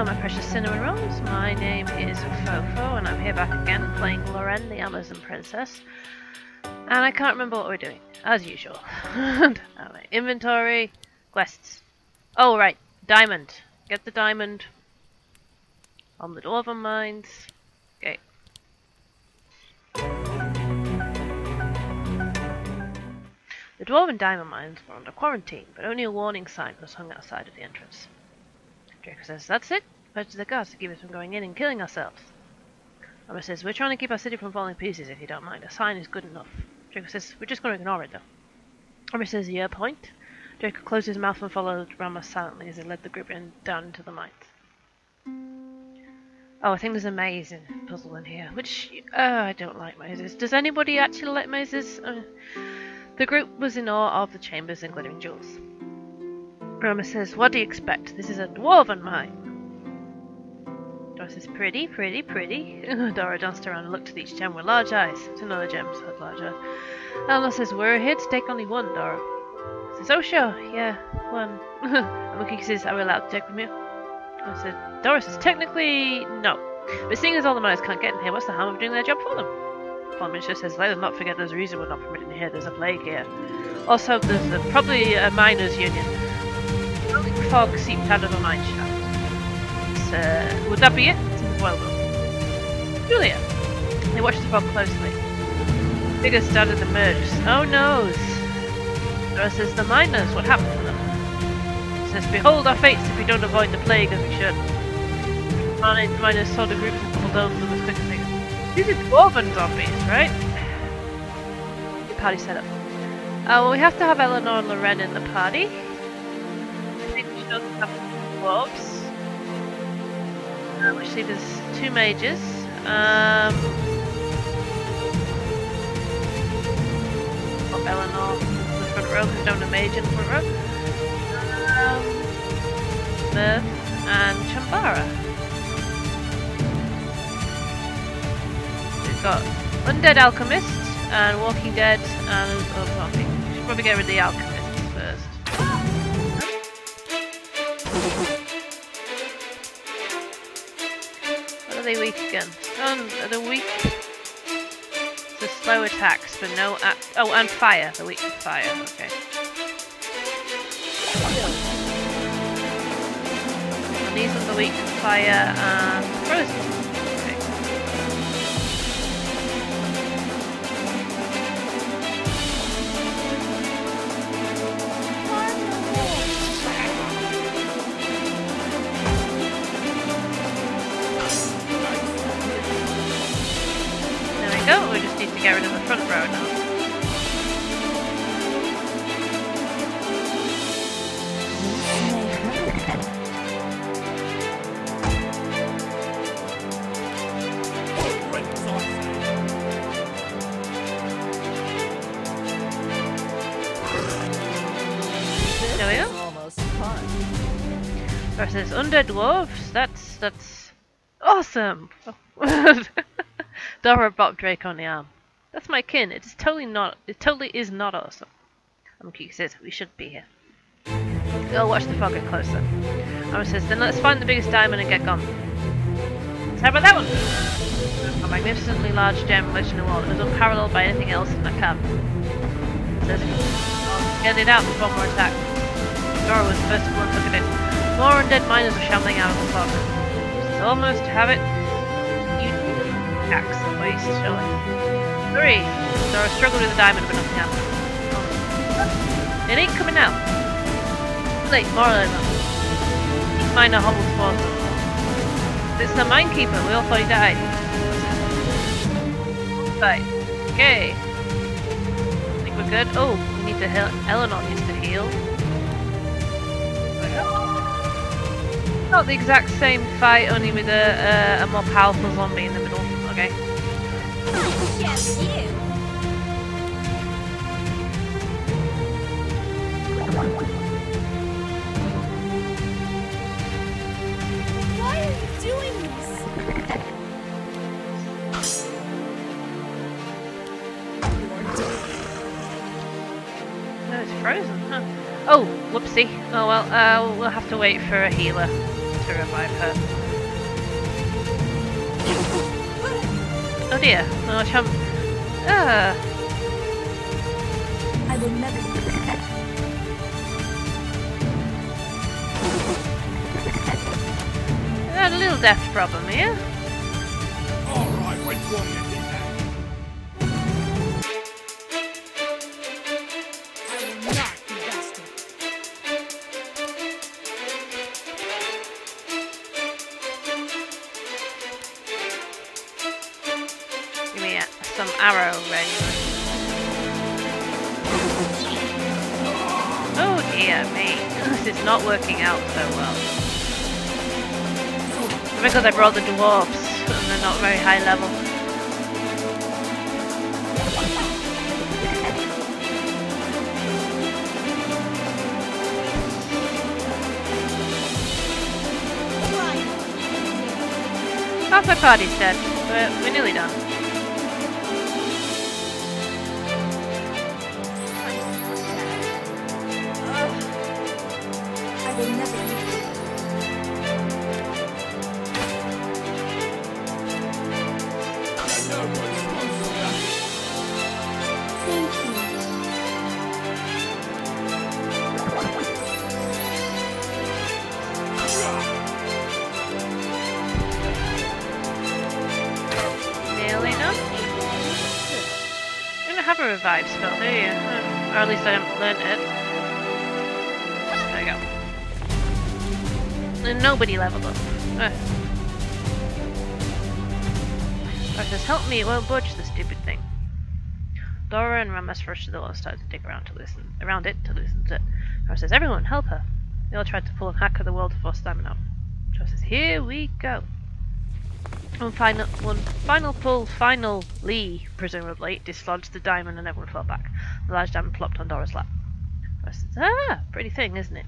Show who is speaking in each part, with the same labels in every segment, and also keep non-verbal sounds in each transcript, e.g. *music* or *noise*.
Speaker 1: Hello, my precious cinnamon rolls. My name is Phoephoe, and I'm here back again playing Loren, the Amazon Princess. And I can't remember what we're doing, as usual. *laughs* Inventory, quests. Oh, right, diamond. Get the diamond on the Dwarven Mines. Okay. The Dwarven Diamond Mines were under quarantine, but only a warning sign was hung outside of the entrance. Draco says, That's it. Purchase the guards to keep us from going in and killing ourselves. Armor says, We're trying to keep our city from falling pieces if you don't mind. A sign is good enough. Draco says, We're just going to ignore it though. Armor says, Yeah, point. Draco closed his mouth and followed Rama silently as he led the group in down into the mines. Oh, I think there's a maze in puzzle in here, which uh, I don't like mazes. Does anybody actually like mazes? Uh, the group was in awe of the chambers and glittering jewels. Rama says, What do you expect? This is a dwarven mine. Dora says, Pretty, pretty, pretty. *laughs* Dora danced around and looked at each gem with large eyes. It's another gem had large eyes. Eleanor says, We're here to take only one, Dora. Says, Oh, sure, yeah, one. *laughs* and Mookie says, Are we allowed to take from you? I said, Dora says, Technically, no. But seeing as all the miners can't get in here, what's the harm of doing their job for them? Minister says, let them not forget there's a reason we're not permitted in here. There's a plague here. Also, there's probably a miners' union. Fog seemed out of a mine shaft. Uh, would that be it? Well done. Julia. They watched the fog closely. Figures started to merge. Oh no! Dora says, the miners, what happened to them? She says, behold our fates if we don't avoid the plague as we should. The miners saw the groups and pulled over them as quick as they could. These are dwarven zombies, right? The party setup. Uh, well, we have to have Eleanor and Loren in the party. I we should also have dwarves. Uh, which leaves two mages. Um, pop Eleanor in the front row because we don't a mage in the front row. Um, Murph and Chambara. We've got Undead Alchemist and Walking Dead and oh, I think we should probably get rid of the Alchemists are they weak against? Oh, they're weak to slow attacks, but no. oh, and fire. They're weak to fire. Okay. And these are the weak to fire and frozen. To get rid of the front row now. Versus undead dwarves. That's that's awesome. *laughs* Dora bopped Drake on the arm. That's my kin. It is totally not. It totally is not awesome. Amki says we should be here. Go watch the fog get closer. Amma says then let's find the biggest diamond and get gone. So how about that one? A magnificently large gem wedged in the wall. It was unparalleled by anything else in the camp. Says get it out before more attack. Dora was the first one to look at it. More undead miners were shambling out of the fog. Almost have it. You axe waste, surely. Three. Dora struggled with the diamond, but nothing happened. It ain't coming out. Late, more of them. Miner hobbled towards them. It's the minekeeper, we all thought he died. Right. Okay. I think we're good. Oh, we need to heal. Eleanor needs to heal. Not the exact same fight, only with a, a, a more powerful zombie in the middle. Okay. Oh. Oh, whoopsie. Oh well, uh, we'll have to wait for a healer to revive her. Dear. Oh, chum. Ah.
Speaker 2: I will never
Speaker 1: Got a little death problem here.
Speaker 3: Alright, which one is
Speaker 1: Dear me. *laughs* This is not working out so well. Because I brought the dwarves and they're not very high level. Half my party's dead, but we're nearly done. Revive spell, do you? Or at least I haven't learned it. There you go. And nobody leveled up. Ugh. Or says, help me, won't budge the stupid thing. Dora and Ramas rushed to the wall and started to dig around to listen around it to to it. Dora says, Everyone, help her. They all tried to pull a hack of the world to force out. Dora says, Here we go. One final, one final pull, finally, presumably, dislodged the diamond and everyone fell back. The large diamond plopped on Dora's lap. Dora says, Ah, pretty thing, isn't it?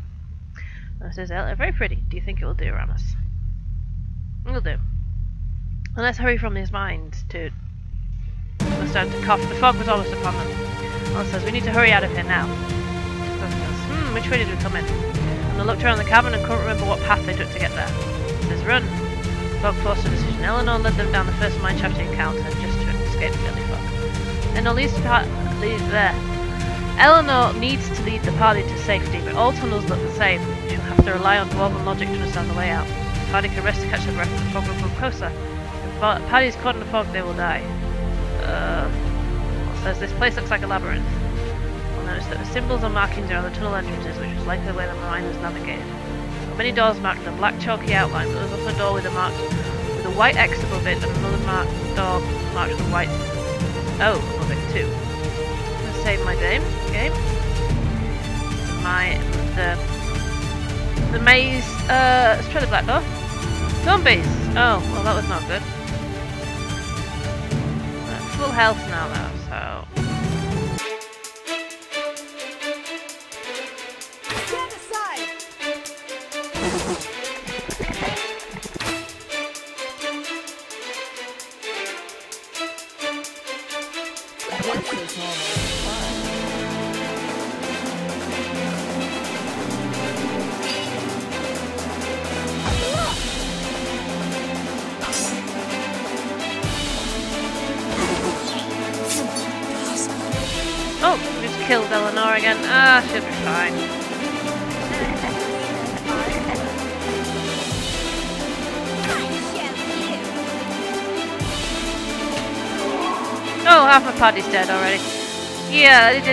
Speaker 1: Dora says, Ella, very pretty. Do you think it will do, Ramus? It'll do. And let's hurry from his mind to... They started to cough. The fog was almost upon them. Alice says, we need to hurry out of here now. Hmm, which way did we come in? And they looked around the cabin and couldn't remember what path they took to get there. He says, run. Fog forced decision. Eleanor led them down the first mine shaft encountered just to escape the deadly fog. And least part lead there. Eleanor needs to lead the party to safety, but all tunnels look the same. She'll have to rely on dwarven logic to understand the way out. The party can rest to catch their breath and the fog will move closer. If the party is caught in the fog, they will die. Uh, says this place looks like a labyrinth. I'll notice that the symbols and markings around the tunnel entrances, which was likely where the miners navigated. Many doors marked with a black chalky outline, but there was also a door with a marked with a white X above it and another marked door marked with a white O above it too. I'm gonna save my game. Game. My the the maze. Uh, let's try the black door. Zombies. Oh, well that was not good. Full health now though, so. Just Eleanor again. Ah, she'll be fine. Oh, half my party's dead already. Yeah, it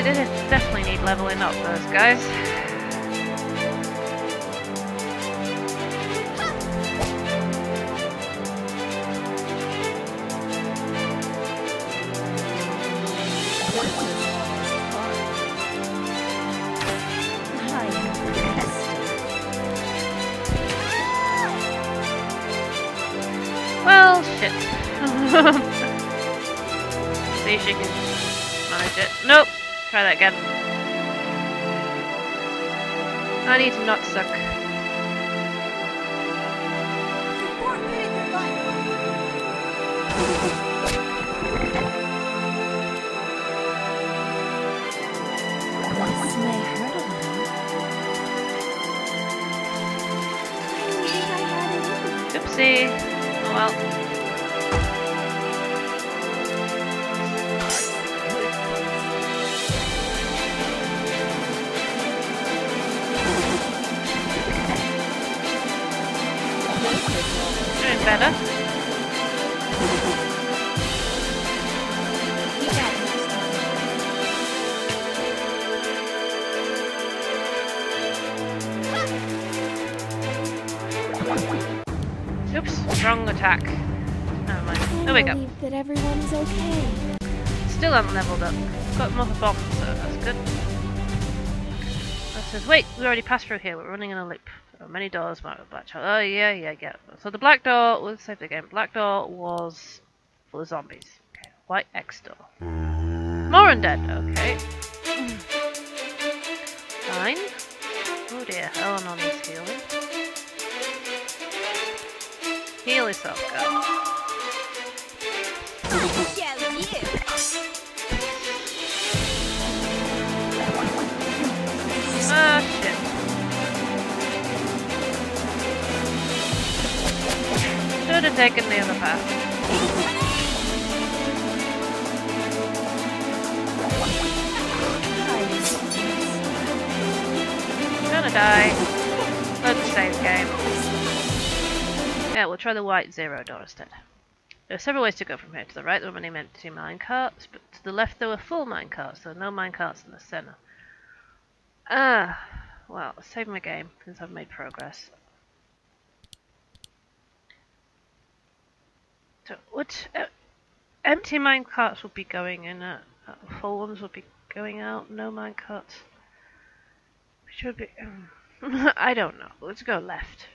Speaker 1: definitely need leveling up, those guys. Nope. Try that again. I need to not suck. Still haven't leveled up. Got more bombs, so that's good. That says, wait, we already passed through here. We're running in a loop. Are many doors marked with black child. Oh, yeah, yeah, yeah. So the black door, we'll save the game. Black door was full of zombies. Okay. White X door. More undead, okay. Fine. Oh dear, Eleanor needs healing. Heal yourself, girl. Ah, shit. Should have taken the other path. Gonna die. Let's save game. Yeah, we'll try the white zero door instead. There are several ways to go from here. To the right, there were many empty mine carts, but to the left, there were full mine carts. Were no mine carts in the center. Ah, well, save my game since I've made progress. So, what? Uh, empty mine carts will be going in. Uh, uh, full ones will be going out. No mine carts. Should be. Um, *laughs* I don't know. Let's go left.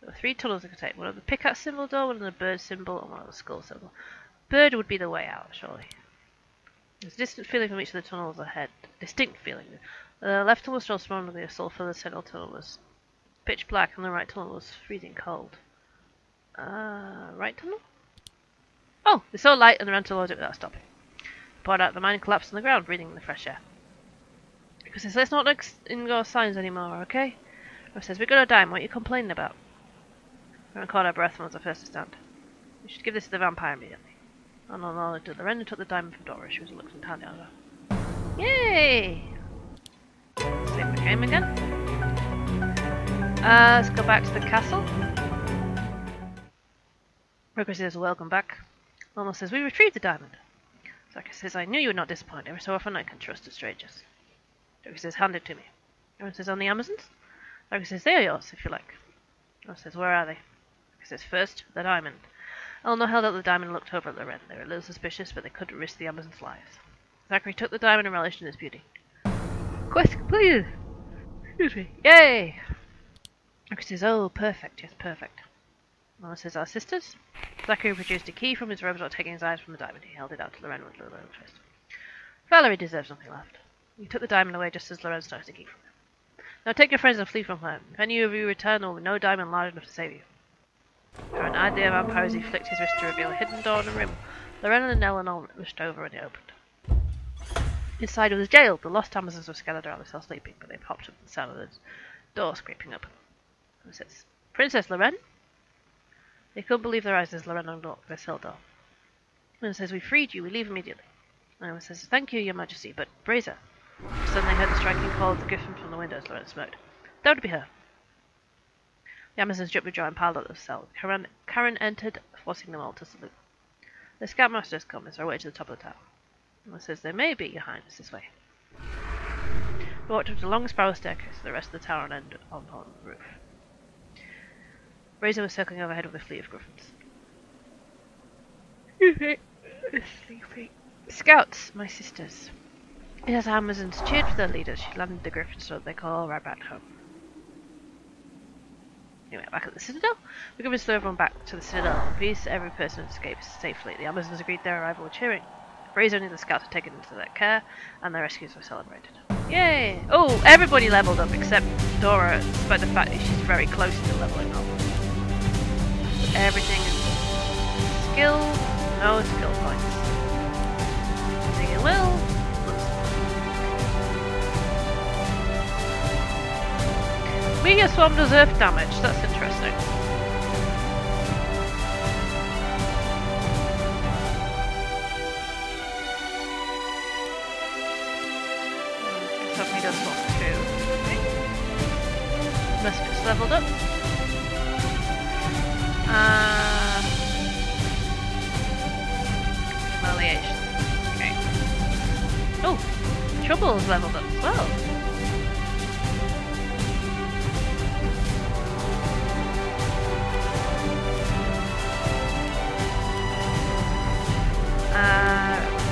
Speaker 1: There are three tunnels I could take. One of the pickaxe symbol door, one of the bird symbol, and one of the skull symbol. Bird would be the way out, surely. There's a distant feeling from each of the tunnels ahead. Distinct feeling. The left tunnel was smaller than the assault sulfur, the central tunnel was pitch black, and the right tunnel was freezing cold. Uh, right tunnel? Oh, they saw light and the ran towards it without stopping. Poured out, the mine collapsed on the ground, breathing in the fresh air. Because says, let's not ignore signs anymore, okay? Or says, we're gonna die, what are you complaining about? Everyone caught her breath and was the first to stand. We should give this to the vampire immediately. Oh no, no, the Lorena took the diamond from Dora. She was looking entirely at her. Yay! Save the game again. Uh, let's go back to the castle. Progress says, welcome back. Lorna says, we retrieved the diamond. Zaka says, I knew you would not disappoint. Every so often I can trust the strangers. Zaka says, hand it to me. Everyone says, on the Amazons? Zaka says, they are yours, if you like. Lorna says, where are they? Zaka says, first, the diamond. Eleanor held out the diamond and looked over at Loren. They were a little suspicious, but they couldn't risk the Amazon's lives. Zachary took the diamond and relished in its beauty. Quest completed! Excuse me. Yay! Zachary says, oh, perfect. Yes, perfect. Mama says, our sisters? Zachary produced a key from his robe, not taking his eyes from the diamond. He held it out to Loren with a little interest. Valerie deserves nothing left. He took the diamond away just as Loren started to key from him. Now take your friends and flee from her. If any of you return, there will be no diamond large enough to save you. For an idea of vampires, he flicked his wrist to reveal a hidden door in the room. Lorena and Eleanor rushed over and it opened. Inside was a jail. The lost Amazons were scattered around the cell sleeping, but they popped up at the sound of the door scraping. It says, Princess Loren? They couldn't believe their eyes as Loren unlocked their cell door. It says, We freed you, we leave immediately. It says, Thank you, your majesty, but Brazier. Suddenly heard the striking call of the griffin from the windows, Loren smoked. That would be her. The Amazons stripped the jaw and piled out the cell. Karen, Karen entered, forcing them all to salute. The scoutmaster has come as our way to the top of the tower. And says, There may be, your highness, this way. We walked up the long spiral staircase to the rest of the tower and ended on, on the roof. Razor was circling overhead with a fleet of griffins. *laughs* Sleepy. Scouts, my sisters. As Amazons cheered for their leaders, she landed the griffins so they could all ride back home. Anyway, back at the Citadel, Griffins threw everyone back to the Citadel. In peace, every person escapes safely. The Amazons agreed their arrival with cheering. Razor and the scouts were taken into their care, and their rescues were celebrated. Yay! Oh, everybody leveled up except Dora, despite the fact that she's very close to leveling up. Everything is skill, no skill points. It will. Mega Swarm does earth damage. That's interesting. Something does Swarm too. Okay. Unless leveled up. Uh, humiliation. Okay. Oh, trouble is leveled up as well.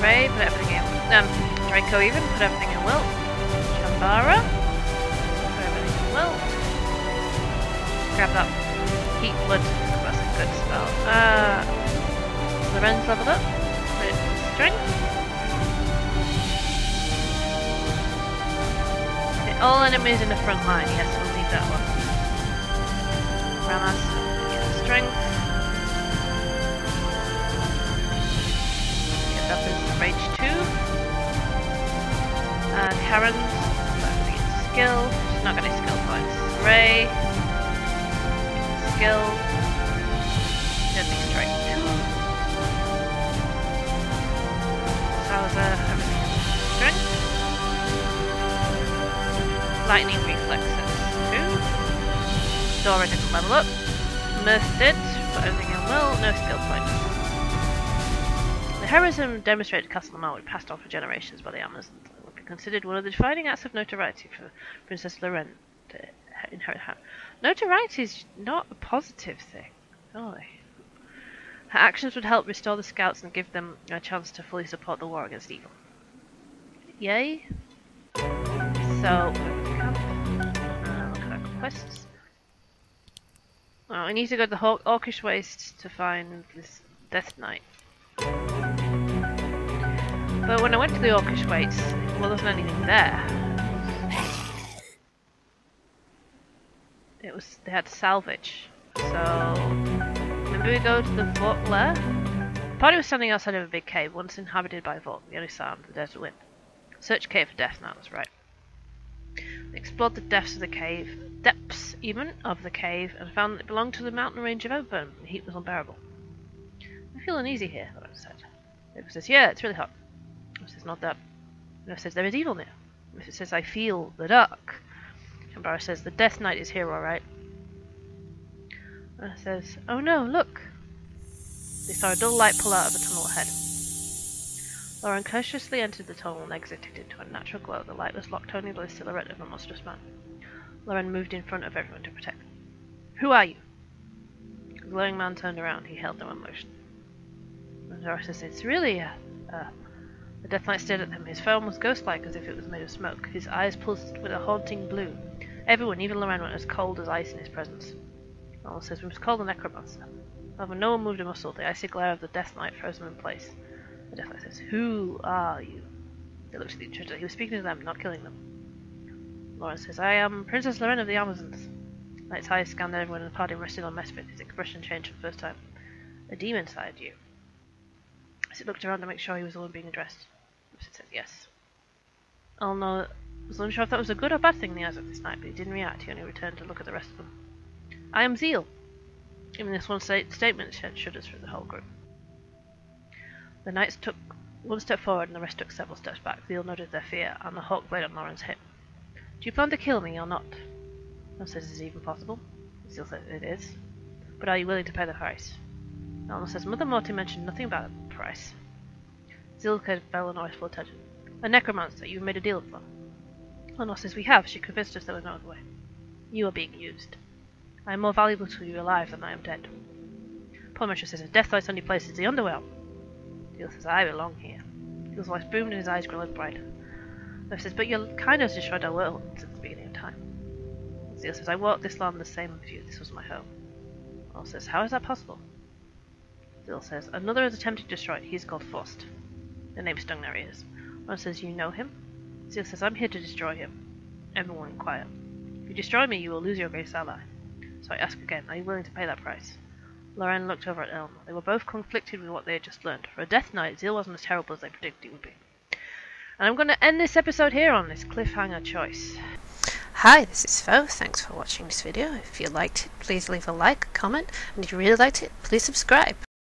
Speaker 1: Ray put everything in. Um, Draco even put everything in Wilt. Chambara put everything in Wilt. Grab that Heat Blood. That's a good spell. Uh, Loren's leveled up. Put it in Strength. Okay, all enemies in the front line. Yes, we'll leave that one. Ramas, Strength. Uh, Karen's that be skill. She's not any skill points. Ray. Skill. Deadly Strike 2. Salazar, everything in strength. Lightning Reflexes 2. Dora didn't level up. Mirth did, but everything in will, no skill points. The heroism demonstrated at Castle Marwood passed on for generations by the Amazons and considered one of the defining acts of notoriety for Princess to inherit her. Notoriety is not a positive thing, really. Her actions would help restore the scouts and give them a chance to fully support the war against evil. Yay! So, quests. Oh, I need to go to the Haw- Orcish Waste to find this Death Knight. But when I went to the Orcish Waste, well, there wasn't anything there. It was they had salvage. So maybe we go to the. The party was standing outside of a big cave, once inhabited by Vought, the only sound of the desert wind. Search cave for Death Knight was right. They explored the depths of the cave, depths even of the cave, and found that it belonged to the mountain range of Oakburn. The heat was unbearable. I feel uneasy here, Laura said. It was says, yeah, it's really hot. It says, not that. It says, there is evil near. It says, I feel the dark. Chambara says, the Death Knight is here, alright. It says, oh no, look. They saw a dull light pull out of a tunnel ahead. Loren cautiously entered the tunnel and exited into a natural glow. The light was locked only by the silhouette of a monstrous man. Loren moved in front of everyone to protect them. Who are you? The glowing man turned around. He held no emotion. And Zora says, It's really a. Uh, the Death Knight stared at them. His form was ghost-like as if it was made of smoke. His eyes pulsed with a haunting blue. Everyone, even Loren, went as cold as ice in his presence. Nolan says, We must call the Necromancer. However, no one moved a muscle. The icy glare of the Death Knight froze them in place. The Death Knight says, Who are you? They looked at each other. He was speaking to them, not killing them. Loren says, I am Princess Loren of the Amazons. Knight's eyes scanned everyone in the party and rested on Mesfit. His expression changed for the first time. A demon sighed you. As he looked around to make sure he was the one being addressed. Mesfit said, Yes. Elnor was unsure if that was a good or bad thing in the eyes of this knight, but he didn't react. He only returned to look at the rest of them. I am Zeal. Even this one sta- statement shed shudders through the whole group. The knights took one step forward and the rest took several steps back. Zeal noted their fear, and the hawk blade on Loren's hip. Do you plan to kill me or not? Elnor says, is it even possible? Zeal says, it is. But are you willing to pay the price? Elnor says, Mother Morty mentioned nothing about a price. Zeal gave Eleanor's full attention. A necromancer, you've made a deal with them. Says, we have. She convinced us there was no other way. You are being used. I am more valuable to you alive than I am dead. Polymetra says, if Death Knight's only place is the underworld. Zeal says, I belong here. Zeal's voice boomed and his eyes glowed bright. Lev says, but your kindness destroyed our world since the beginning of time. Zeal says, I walked this land the same with you. This was my home. Eleanor says, how is that possible? Zeal says, another has attempted to destroy it. He's called Faust. The name stung their ears. Eleanor says, you know him? Zeal says, I'm here to destroy him. Everyone inquire. If you destroy me, you will lose your greatest ally. So I ask again, are you willing to pay that price? Loren looked over at Elm. They were both conflicted with what they had just learned. For a Death Knight, Zeal wasn't as terrible as they predicted he would be. And I'm going to end this episode here on this cliffhanger choice.
Speaker 4: Hi, this is Phoe. Thanks for watching this video. If you liked it, please leave a like, comment, and if you really liked it, please subscribe.